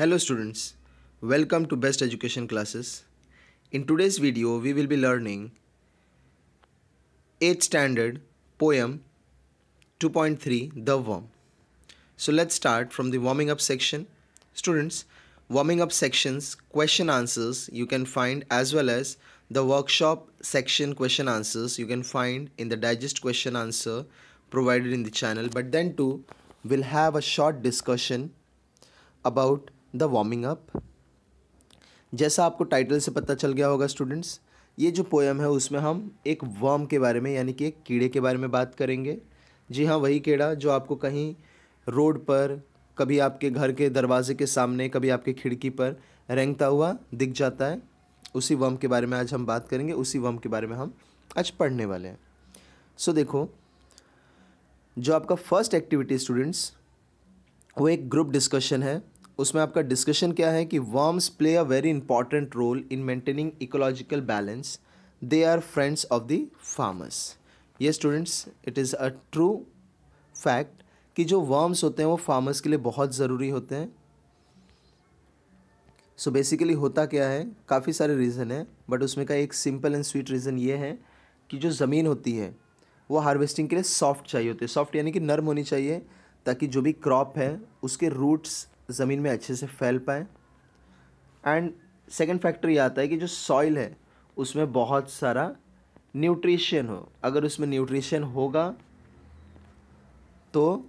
Hello students, welcome to Best Education Classes. In today's video, we will be learning 8th standard poem 2.3 The Worm. So let's start from the warming up section. Students, warming up sections, question answers you can find as well as the workshop section question answers you can find in the digest question answer provided in the channel but then too we'll have a short discussion about the warming up. जैसा आपको title से पता चल गया होगा students ये जो poem है, उसमें हम एक वर्म के बारे में, यानी कि एक कीड़े के बारे में बात करेंगे। जी हाँ वही कीड़ा जो आपको कहीं रोड पर, कभी आपके घर के दरवाजे के सामने, कभी आपके खिड़की पर रेंगता हुआ दिख जाता है, उसी वम के बारे में आज हम बात करेंगे, उसी वम के बारे में हम आज पढ़ने वाले हैं। सो देखो, जो आपका फ़र्स्ट एक्टिविटी स्टूडेंट्स वो एक ग्रुप डिस्कशन है। उसमें आपका डिस्कशन क्या है कि worms play a very important role in maintaining ecological balance they are friends of the farmers ये students it is a true fact कि जो वर्म्स होते हैं, वो फार्मर्स के लिए बहुत ज़रूरी होते हैं। सो so बेसिकली होता क्या है? काफ़ी सारे रीज़न है बट उसमें का एक सिंपल एंड स्वीट रीज़न ये है कि जो ज़मीन होती है, वो हार्वेस्टिंग के लिए सॉफ्ट चाहिए होती है। सॉफ्ट यानी कि नर्म होनी चाहिए, ताकि जो भी क्रॉप है, उसके रूट्स ज़मीन में अच्छे से फैल पाए। एंड सेकेंड फैक्टर ये आता है कि जो सॉइल है, उसमें बहुत सारा न्यूट्रिशन हो। अगर उसमें न्यूट्रिशन होगा तो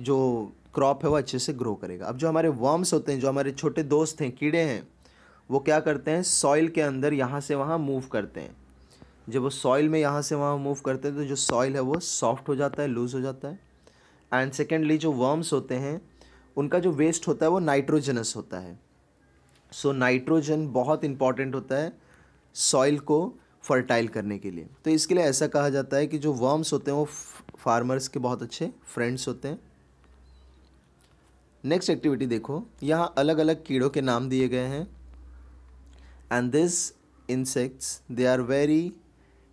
जो क्रॉप है वो अच्छे से ग्रो करेगा। अब जो हमारे वर्म्स होते हैं, जो हमारे छोटे दोस्त हैं, कीड़े हैं, वो क्या करते हैं? सॉइल के अंदर यहाँ से वहाँ मूव करते हैं। जब वो सॉइल में यहाँ से वहाँ मूव करते हैं तो जो सॉइल है वो सॉफ्ट हो जाता है लूज़ हो जाता है। एंड सेकेंडली जो वर्म्स होते हैं उनका जो वेस्ट होता है वो नाइट्रोजनस होता है। सो so, नाइट्रोजन बहुत इंपॉर्टेंट होता है सॉइल को फर्टाइल करने के लिए। तो इसके लिए ऐसा कहा जाता है कि जो वर्म्स होते हैं वो फार्मर्स के बहुत अच्छे फ्रेंड्स होते हैं। नेक्स्ट एक्टिविटी देखो। यहाँ अलग अलग कीड़ों के नाम दिए गए हैं। And this insects they are very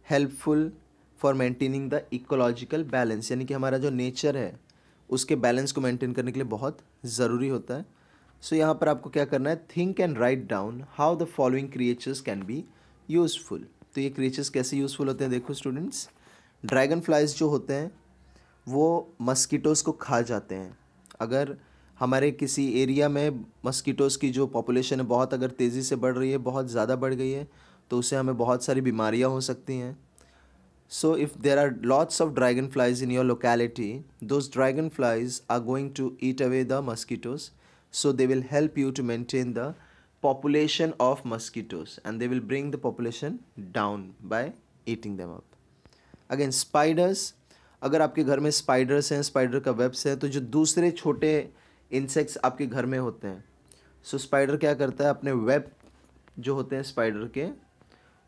helpful for maintaining the ecological balance यानी कि हमारा जो नेचर है उसके बैलेंस को मेंटेन करने के लिए बहुत ज़रूरी होता है। सो so, यहाँ पर आपको क्या करना है? Think and write down how the following creatures can be useful तो ये क्रिएचर्स कैसे यूज़फुल होते हैं देखो स्टूडेंट्स ड्रैगन फ्लाइज जो होते हैं वो मस्कीटोज़ को खा जाते हैं। अगर हमारे किसी एरिया में मस्कीटोज़ की जो पॉपुलेशन है बहुत अगर तेज़ी से बढ़ रही है बहुत ज़्यादा बढ़ गई है तो उससे हमें बहुत सारी बीमारियाँ हो सकती हैं। So if there are lots of dragonflies in your locality, those dragonflies are going to eat away the mosquitoes. So they will help you to maintain the population of mosquitoes and they will bring the population down by eating them up. Again spiders, अगर आपके घर में spiders हैं spider का webs है तो जो दूसरे छोटे इंसेक्ट्स आपके घर में होते हैं सो so स्पाइडर क्या करता है अपने वेब जो होते हैं स्पाइडर के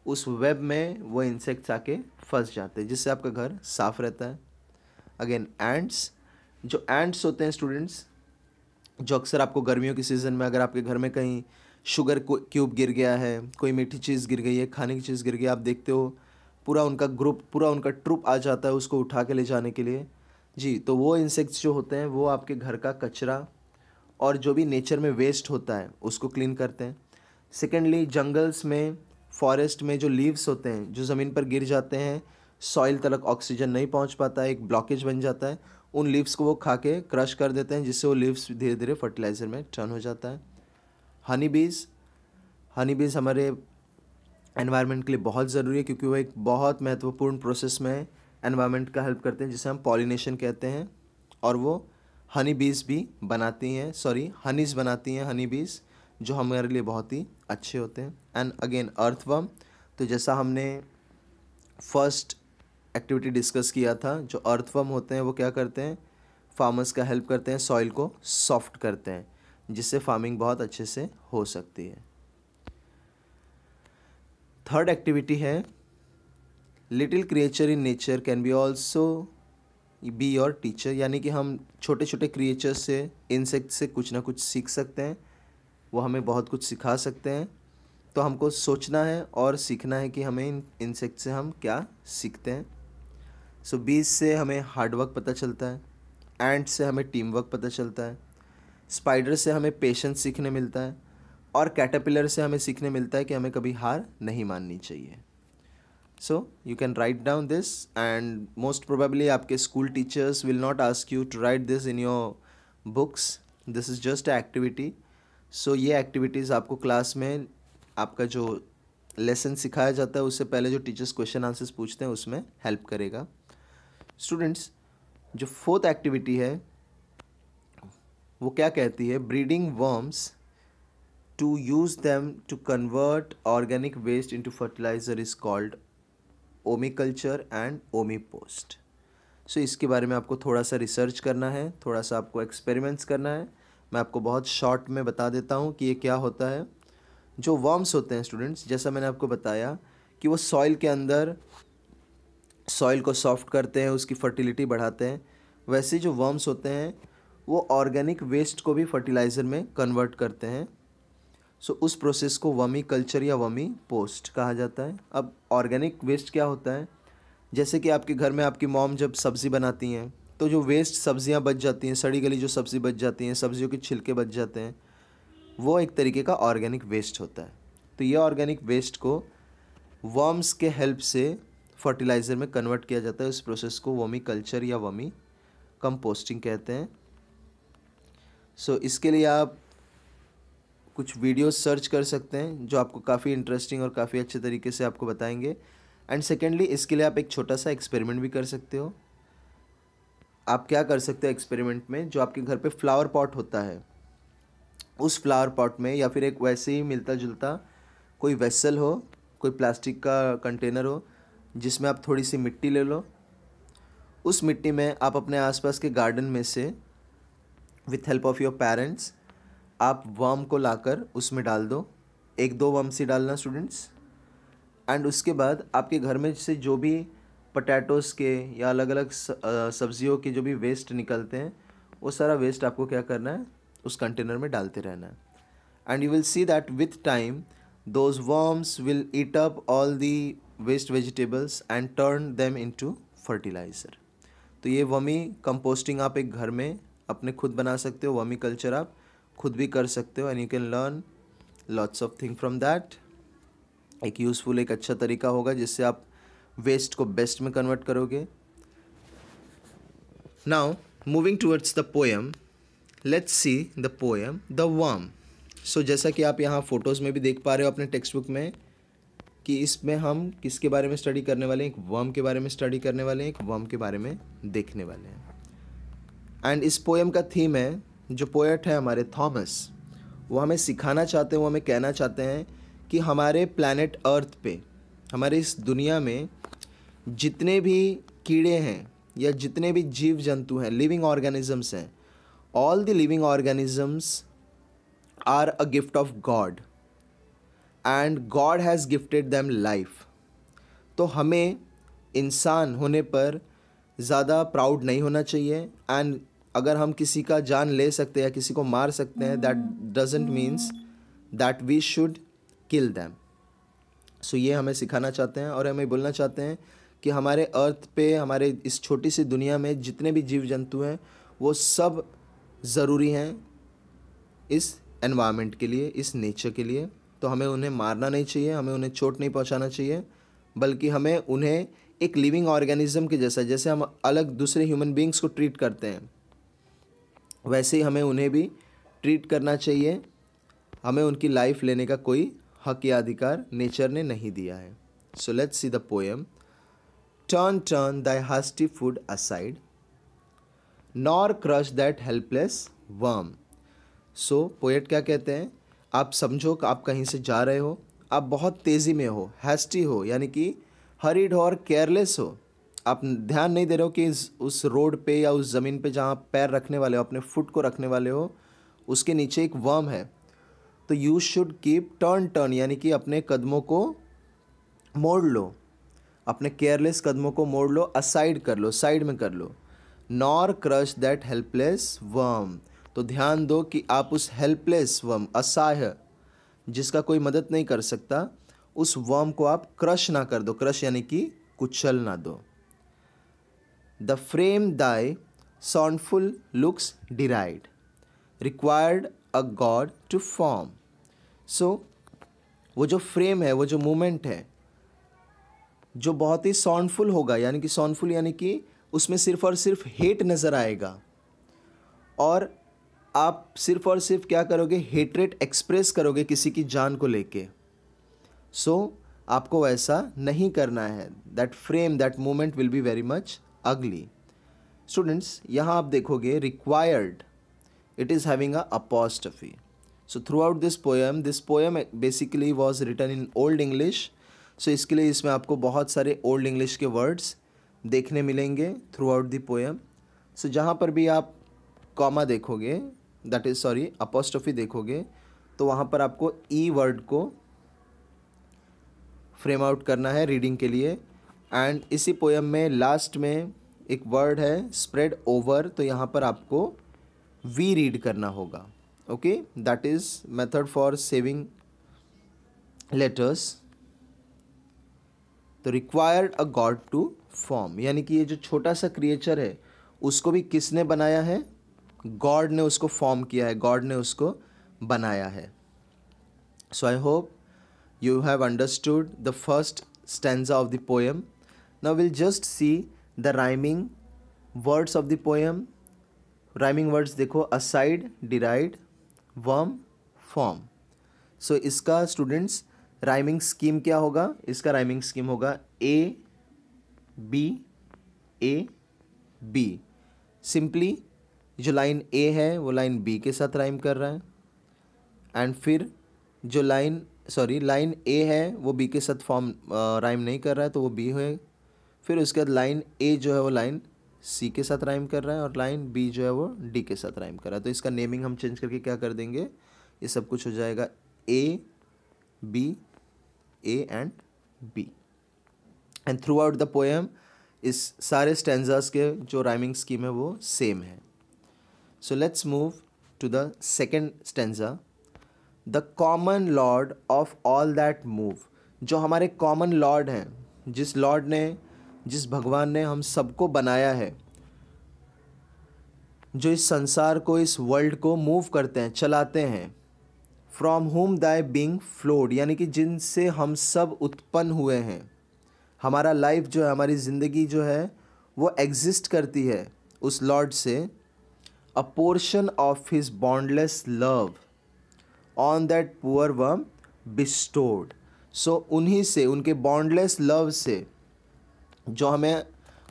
उस वेब में वो इंसेक्ट्स आके फंस जाते हैं, जिससे आपका घर साफ़ रहता है। अगेन एंड्स जो एंड्स होते हैं स्टूडेंट्स जो अक्सर आपको गर्मियों के सीज़न में, अगर आपके घर में कहीं शुगर क्यूब गिर गया है, कोई मीठी चीज़ गिर गई है, खाने की चीज़ गिर गई आप देखते हो, पूरा उनका ग्रुप पूरा उनका ट्रुप आ जाता है उसको उठा के ले जाने के लिए। जी तो वो इंसेक्ट्स जो होते हैं, वो आपके घर का कचरा और जो भी नेचर में वेस्ट होता है, उसको क्लीन करते हैं। सेकेंडली जंगल्स में फॉरेस्ट में जो लीव्स होते हैं, जो ज़मीन पर गिर जाते हैं सॉइल तक ऑक्सीजन नहीं पहुँच पाता है एक ब्लॉकेज बन जाता है, उन लीव्स को वो खा के क्रश कर देते हैं, जिससे वो लीव्स धीरे धीरे फर्टिलाइज़र में टर्न हो जाता है। हनी बीज हनी बीज हमारे एनवायरनमेंट के लिए बहुत ज़रूरी है, क्योंकि वो एक बहुत महत्वपूर्ण प्रोसेस में एनवायरनमेंट का हेल्प करते हैं, जिसे हम पॉलिनेशन कहते हैं, और वो हनी बीज भी बनाती हैं सॉरी हनीज बनाती हैं हनी बीज जो हमारे लिए बहुत ही अच्छे होते हैं। एंड अगेन अर्थवर्म तो जैसा हमने फ़र्स्ट एक्टिविटी डिस्कस किया था, जो अर्थवर्म होते हैं, वो क्या करते हैं? फार्मर्स का हेल्प करते हैं सॉइल को सॉफ्ट करते हैं, जिससे फ़ार्मिंग बहुत अच्छे से हो सकती है। थर्ड एक्टिविटी है little creature in nature can be also be your teacher यानी कि हम छोटे छोटे क्रिएचर से इंसेक्ट से कुछ ना कुछ सीख सकते हैं। वो हमें बहुत कुछ सिखा सकते हैं। तो हमको सोचना है और सीखना है कि हमें इन इंसेक्ट से हम क्या सीखते हैं। सो so, बीज से हमें हार्डवर्क पता चलता है। एंड से हमें टीम वर्क पता चलता है। स्पाइडर से हमें पेशेंस सीखने मिलता है। और कैटरपिलर से हमें सीखने मिलता है कि हमें कभी हार नहीं माननी चाहिए। So you can write down this and most probably आपके school teachers will not ask you to write this in your books this is just activity so so, ये एक्टिविटीज़ आपको क्लास में आपका जो लेसन सिखाया जाता है उससे पहले जो टीचर्स क्वेश्चन आंसर्स पूछते हैं उसमें हेल्प करेगा। स्टूडेंट्स जो फोर्थ एक्टिविटी है वो क्या कहती है? Breeding worms to use them to convert organic waste into fertiliser is called vermiculture and vermicompost so इसके बारे में आपको थोड़ा सा रिसर्च करना है थोड़ा सा आपको एक्सपेरिमेंट्स करना है। मैं आपको बहुत शॉर्ट में बता देता हूँ कि ये क्या होता है। जो वर्म्स होते हैं स्टूडेंट्स जैसा मैंने आपको बताया कि वो सॉइल के अंदर सॉइल को सॉफ्ट करते हैं उसकी फर्टिलिटी बढ़ाते हैं। वैसे जो वर्म्स होते हैं वो ऑर्गेनिक वेस्ट को भी फर्टिलाइज़र में कन्वर्ट करते हैं। सो so, उस प्रोसेस को वमी कल्चर या वमी पोस्ट कहा जाता है। अब ऑर्गेनिक वेस्ट क्या होता है? जैसे कि आपके घर में आपकी मॉम जब सब्ज़ी बनाती हैं तो जो वेस्ट सब्ज़ियाँ बच जाती हैं सड़ी गली जो सब्ज़ी बच जाती हैं सब्ज़ियों के छिलके बच जाते हैं वो एक तरीके का ऑर्गेनिक वेस्ट होता है। तो ये ऑर्गेनिक वेस्ट को वर्म्स के हेल्प से फर्टिलाइज़र में कन्वर्ट किया जाता है। उस प्रोसेस को वमी कल्चर या वमी कंपोस्टिंग कहते हैं। सो so, इसके लिए आप कुछ वीडियो सर्च कर सकते हैं जो आपको काफ़ी इंटरेस्टिंग और काफ़ी अच्छे तरीके से आपको बताएँगे। एंड सेकेंडली इसके लिए आप एक छोटा सा एक्सपेरिमेंट भी कर सकते हो। आप क्या कर सकते हो एक्सपेरिमेंट में, जो आपके घर पे फ्लावर पॉट होता है, उस फ्लावर पॉट में या फिर एक वैसे ही मिलता जुलता कोई वेसल हो, कोई प्लास्टिक का कंटेनर हो, जिसमें आप थोड़ी सी मिट्टी ले लो, उस मिट्टी में आप अपने आसपास के गार्डन में से with help of your parents आप वर्म को लाकर उसमें डाल दो। एक दो वर्म से डालना स्टूडेंट्स एंड उसके बाद आपके घर में से जो भी पटैटोज़ के या अलग अलग सब्जियों के जो भी वेस्ट निकलते हैं, वो सारा वेस्ट आपको क्या करना है? उस कंटेनर में डालते रहना है। And you will see that with time those worms will eat up all the waste vegetables and turn them into fertiliser तो ये वमी कंपोस्टिंग आप एक घर में अपने खुद बना सकते हो वमी कल्चर आप खुद भी कर सकते हो and you can learn lots of thing from that एक यूज़फुल एक अच्छा तरीका होगा जिससे आप वेस्ट को बेस्ट में कन्वर्ट करोगे। Now moving towards the poem let's see the poem the worm so जैसा कि आप यहाँ फ़ोटोज़ में भी देख पा रहे हो अपने टेक्स्ट बुक में, कि इसमें हम किसके बारे में स्टडी करने वाले हैं? एक वर्म के बारे में स्टडी करने वाले हैं, एक वर्म के बारे में देखने वाले हैं। एंड इस पोएम का थीम है, जो पोएट है हमारे थॉमस वो हमें सिखाना चाहते हैं, वो हमें कहना चाहते हैं कि हमारे प्लानट अर्थ पे, हमारे इस दुनिया में जितने भी कीड़े हैं या जितने भी जीव जंतु हैं लिविंग ऑर्गेनिजम्स हैं all the living organisms are a gift of God and God has gifted them life तो हमें इंसान होने पर ज़्यादा प्राउड नहीं होना चाहिए। एंड अगर हम किसी का जान ले सकते हैं या किसी को मार सकते हैं that doesn't means that we should kill them so ये हमें सिखाना चाहते हैं और हमें बोलना चाहते हैं कि हमारे अर्थ पे, हमारे इस छोटी सी दुनिया में जितने भी जीव जंतु हैं, वो सब ज़रूरी हैं इस एनवायरनमेंट के लिए, इस नेचर के लिए। तो हमें उन्हें मारना नहीं चाहिए, हमें उन्हें चोट नहीं पहुंचाना चाहिए, बल्कि हमें उन्हें एक लिविंग ऑर्गेनिज्म के जैसा, जैसे हम अलग दूसरे ह्यूमन बींग्स को ट्रीट करते हैं, वैसे ही हमें उन्हें भी ट्रीट करना चाहिए। हमें उनकी लाइफ लेने का कोई हक या अधिकार नेचर ने नहीं दिया है। So let's see the poem turn turn thy hasty foot aside nor crush that helpless worm so poet क्या कहते हैं? आप समझो कि आप कहीं से जा रहे हो, आप बहुत तेज़ी में हो हैस्टी हो, यानी कि हरीड हो और केयरलेस हो। आप ध्यान नहीं दे रहे हो कि उस रोड पे या उस ज़मीन पे जहाँ पैर रखने वाले हो, अपने फुट को रखने वाले हो, उसके नीचे एक वर्म है। तो you should keep turn turn यानी कि अपने कदमों को मोड़ लो। अपने केयरलेस कदमों को मोड़ लो असाइड कर लो साइड में कर लो। Nor crush that helpless worm तो ध्यान दो कि आप उस हेल्पलेस वर्म असहाय, जिसका कोई मदद नहीं कर सकता, उस वर्म को आप क्रश ना कर दो। क्रश यानी कि कुचल ना दो। The frame thy scornful looks deride required a God to form so वो जो फ्रेम है, वो जो मोमेंट है जो बहुत ही साउंडफुल होगा यानी कि साउंडफुल यानी कि उसमें सिर्फ़ और सिर्फ़ हेट नज़र आएगा। और आप सिर्फ़ और सिर्फ़ क्या करोगे? हेटरेट एक्सप्रेस करोगे किसी की जान को लेके। सो so, आपको वैसा नहीं करना है। That frame that moment will be very much ugly students यहाँ आप देखोगे required it is having a apostrophe so throughout this poem this poem basically was written in old so इसके लिए इसमें आपको बहुत सारे ओल्ड इंग्लिश के वर्ड्स देखने मिलेंगे throughout the poem so जहाँ पर भी आप कॉमा देखोगे दैट इज़ सॉरी अपोस्टोफी देखोगे तो वहाँ पर आपको ई e वर्ड को फ्रेम आउट करना है रीडिंग के लिए एंड इसी पोएम में लास्ट में एक वर्ड है स्प्रेड ओवर तो यहाँ पर आपको वी रीड करना होगा okay that is method for saving letters तो required a God to form यानी कि ये जो छोटा सा क्रिएचर है, उसको भी किसने बनाया है? गॉड ने उसको फॉर्म किया है गॉड ने उसको बनाया है। So I hope you have understood the first stanza of the poem now will just see the rhyming words of the poem rhyming words देखो aside deride worm form so इसका students rhyming scheme क्या होगा? इसका rhyming scheme होगा A B A B simply जो line A है, वो line B के साथ राइम कर रहा है. एंड फिर, जो लाइन सॉरी लाइन ए है, वो बी के साथ फॉर्म राइम नहीं कर रहा है तो वो बी है. फिर उसके बाद लाइन ए जो है, वो लाइन सी के साथ राइम कर रहा है और लाइन बी जो है, वो डी के साथ राइम कर रहा है. तो इसका नेमिंग हम चेंज करके क्या कर देंगे? ये सब कुछ हो जाएगा A B A and B and throughout the poem इस सारे स्टेंजास के जो राइमिंग स्कीम है वो सेम है। So let's move to the second stanza the common lord of all that move जो हमारे कॉमन लॉर्ड हैं, जिस लॉर्ड ने, जिस भगवान ने हम सबको बनाया है, जो इस संसार को, इस वर्ल्ड को मूव करते हैं, चलाते हैं from whom thy being flowed यानी कि जिनसे हम सब उत्पन्न हुए हैं। हमारा लाइफ जो है, हमारी ज़िंदगी जो है, वो एग्जिस्ट करती है उस लॉर्ड से। A portion of his boundless love on that poor worm bestowed so उन्हीं से, उनके बॉन्डलेस लव से जो हमें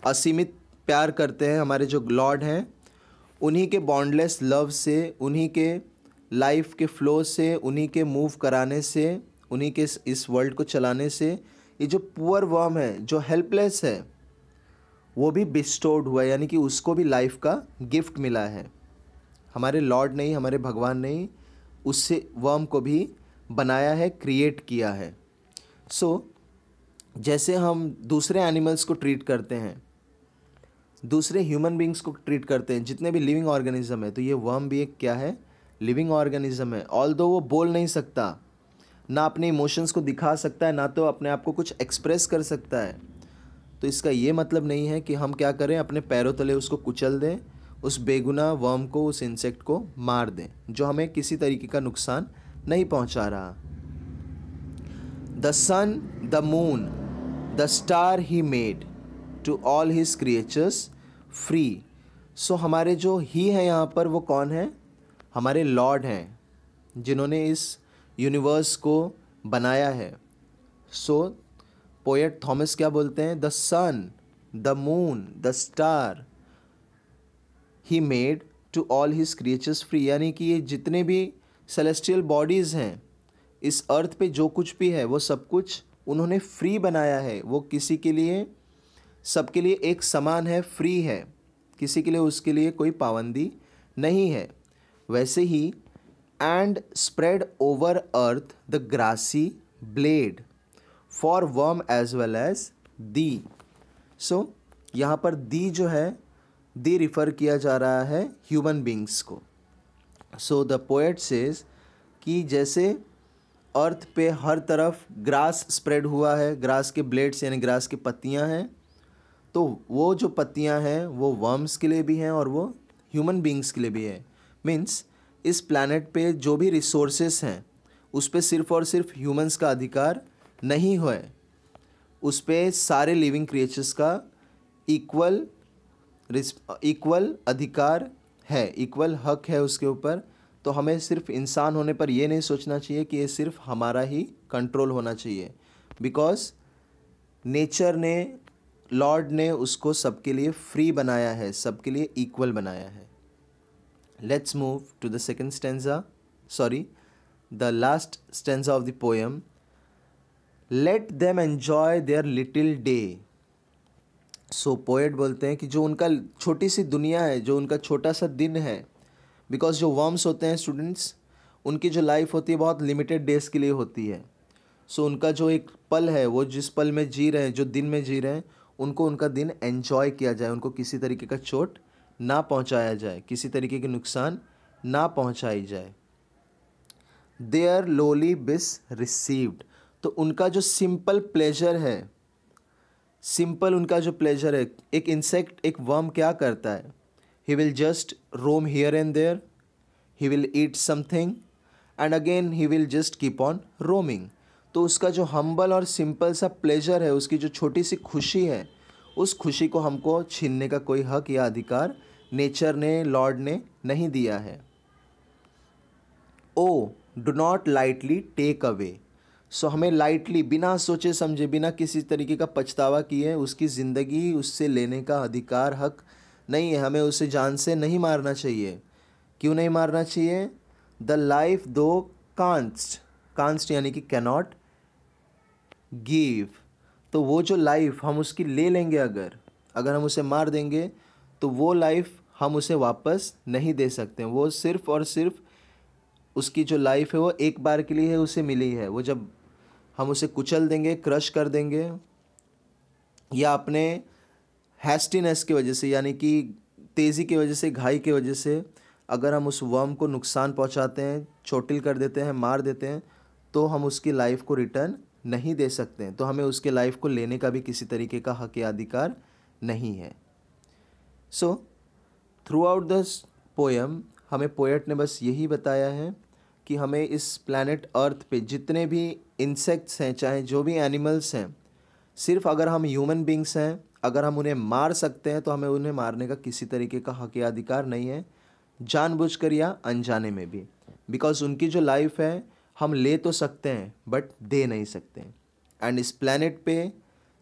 असीमित प्यार करते हैं, हमारे जो लॉर्ड हैं, उन्हीं के बॉन्डलेस लव से, उन्हीं के लाइफ के फ्लो से उन्हीं के मूव कराने से उन्हीं के इस वर्ल्ड को चलाने से ये जो पुअर वर्म है जो हेल्पलेस है वो भी बिस्टोर्ड हुआ यानी कि उसको भी लाइफ का गिफ्ट मिला है। हमारे लॉर्ड नहीं हमारे भगवान ने उससे वर्म को भी बनाया है क्रिएट किया है। सो so, जैसे हम दूसरे एनिमल्स को ट्रीट करते हैं दूसरे ह्यूमन बींग्स को ट्रीट करते हैं जितने भी लिविंग ऑर्गेनिज्म है तो ये वर्म भी एक क्या है? लिविंग ऑर्गेनिज्म है। ऑल दो वो बोल नहीं सकता, ना अपने इमोशंस को दिखा सकता है, ना तो अपने आप को कुछ एक्सप्रेस कर सकता है। तो इसका ये मतलब नहीं है कि हम क्या करें, अपने पैरों तले उसको कुचल दें, उस बेगुना वर्म को, उस इंसेक्ट को मार दें, जो हमें किसी तरीके का नुकसान नहीं पहुँचा रहा। The sun the moon the star he made to all his creatures free so हमारे जो ही है यहाँ पर, वो कौन है? हमारे लॉर्ड हैं, जिन्होंने इस यूनिवर्स को बनाया है। सो, पोएट थॉमस क्या बोलते हैं? The sun, the moon, the star, he made to all his creatures free. यानी कि ये जितने भी सेलेस्टियल बॉडीज़ हैं, इस अर्थ पे जो कुछ भी है, वो सब कुछ उन्होंने फ्री बनाया है। वो किसी के लिए, सबके लिए एक समान है फ्री है। किसी के लिए, उसके लिए कोई पाबंदी नहीं है। वैसे ही and spread over earth the grassy blade for worm as well as thee so यहाँ पर दी जो है दी रिफ़र किया जा रहा है ह्यूमन बींग्स को। सो द पोएट सेज कि जैसे अर्थ पे हर तरफ़ ग्रास स्प्रेड हुआ है ग्रास के ब्लेड्स यानी ग्रास की पत्तियाँ हैं तो वो जो पत्तियाँ हैं, वो वर्म्स के लिए भी हैं और वो ह्यूमन बींग्स के लिए भी है। मीन्स, इस प्लानट पे जो भी रिसोर्सेस हैं, उस पर सिर्फ़ और सिर्फ़ ह्यूमंस का अधिकार नहीं है उस पर सारे लिविंग क्रिएचर्स का इक्वल इक्वल अधिकार है इक्वल हक है उसके ऊपर। तो हमें सिर्फ़ इंसान होने पर यह नहीं सोचना चाहिए कि ये सिर्फ़ हमारा ही कंट्रोल होना चाहिए। बिकॉज़ नेचर ने लॉर्ड ने उसको सबके लिए फ्री बनाया है, सबके लिए इक्वल बनाया है। Let's move to the second stanza sorry the last stanza of the poem let them enjoy their little day so poet बोलते हैं कि जो उनका छोटी सी दुनिया है जो उनका छोटा सा दिन है बिकॉज़ जो वर्म्स होते हैं स्टूडेंट्स उनकी जो लाइफ होती है बहुत लिमिटेड डेज़ के लिए होती है। सो so, उनका जो एक पल है वो जिस पल में जी रहे हैं जो दिन में जी रहे हैं उनको उनका दिन एन्जॉय किया जाए उनको किसी तरीके का चोट ना पहुँचाया जाए, किसी तरीके के नुकसान ना पहुंचाई जाए। They are lowly bliss received तो उनका जो सिंपल प्लेजर है सिंपल उनका जो प्लेजर है, एक इंसेक्ट एक वर्म क्या करता है? He will just roam here and there he will eat something and again he will just keep on roaming तो उसका जो हम्बल और सिंपल सा प्लेजर है, उसकी जो छोटी सी खुशी है उस खुशी को हमको छीनने का कोई हक या अधिकार नेचर ने, लॉर्ड ने नहीं दिया है। ओ, do not lightly take away. So हमें लाइटली, बिना सोचे समझे, बिना किसी तरीके का पछतावा किए, उसकी ज़िंदगी, उससे लेने का अधिकार, हक नहीं है। हमें उसे जान से नहीं मारना चाहिए। क्यों नहीं मारना चाहिए? द लाइफ दो कांस्ट। कांस्ट यानी कि कैनॉट गिव। तो वो जो लाइफ हम उसकी ले लेंगे अगर अगर हम उसे मार देंगे तो वो लाइफ हम उसे वापस नहीं दे सकते। वो सिर्फ़ और सिर्फ़ उसकी जो लाइफ है वो एक बार के लिए है उसे मिली है। वो जब हम उसे कुचल देंगे क्रश कर देंगे, या अपने हैस्टीनेस की वजह से, यानी कि तेज़ी की वजह से, घाई की वजह से अगर हम उस वर्म को नुकसान पहुंचाते हैं, चोटिल कर देते हैं, मार देते हैं तो हम उसकी लाइफ को रिटर्न नहीं दे सकते तो हमें उसके लाइफ को लेने का भी किसी तरीके का हक या अधिकार नहीं है। So throughout the poem हमें पोएट ने बस यही बताया है कि हमें इस प्लानट अर्थ पे जितने भी इंसेक्ट्स हैं, चाहे जो भी एनिमल्स हैं, सिर्फ़ अगर हम ह्यूमन बींग्स हैं, अगर हम उन्हें मार सकते हैं तो हमें उन्हें मारने का किसी तरीके का हक या अधिकार नहीं है, जानबूझकर या अनजाने में भी। बिकॉज़ उनकी जो लाइफ है हम ले तो सकते हैं बट दे नहीं सकते। एंड इस प्लानट पे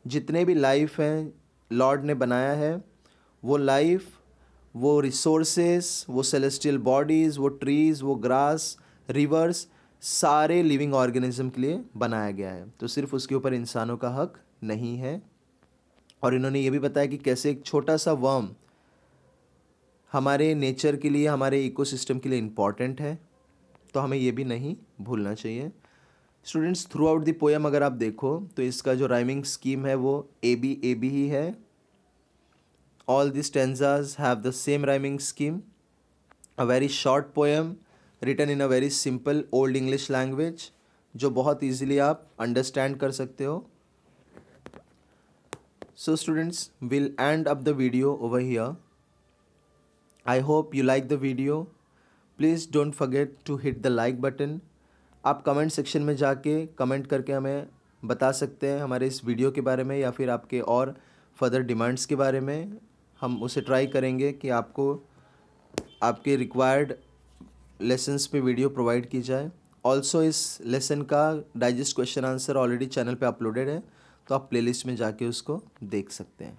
जितने भी लाइफ हैं लॉर्ड ने बनाया है, वो लाइफ वो रिसोर्सेस वो सेलेस्टियल बॉडीज़ वो ट्रीज़ वो ग्रास रिवर्स सारे लिविंग ऑर्गेनिज्म के लिए बनाया गया है। तो सिर्फ़ उसके ऊपर इंसानों का हक नहीं है। और इन्होंने ये भी बताया कि कैसे एक छोटा सा वर्म हमारे नेचर के लिए, हमारे इकोसिस्टम के लिए इंपॉर्टेंट है। तो हमें ये भी नहीं भूलना चाहिए। Students throughout the poem अगर आप देखो तो इसका जो राइमिंग स्कीम है वो ए बी ए बी ही है। All this stanzas have the same rhyming scheme a very short poem written in a very simple old English language जो बहुत ईजिली आप अंडरस्टैंड कर सकते हो। So students will end up the video over here I hope you like the video please don't forget to hit the like button आप comment section में जाके comment करके हमें बता सकते हैं हमारे इस वीडियो के बारे में या फिर आपके और फर्दर डिमांड्स के बारे में। हम उसे ट्राई करेंगे कि आपको, आपके रिक्वायर्ड लेसन्स पे वीडियो प्रोवाइड की जाए। ऑल्सो इस लेसन का digest question answer already channel पे अपलोडेड है तो आप प्लेलिस्ट में जाके उसको देख सकते हैं।